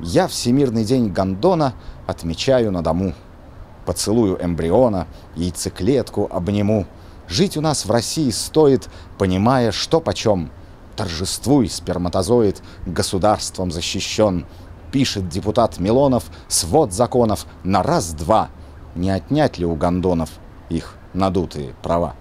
Я Всемирный день гондона отмечаю на дому. Поцелую эмбриона, яйцеклетку обниму. Жить у нас в России стоит, понимая, что почем. Торжествуй, сперматозоид, государством защищен. Пишет депутат Милонов свод законов на раз-два. Не отнять ли у гондонов их надутые права?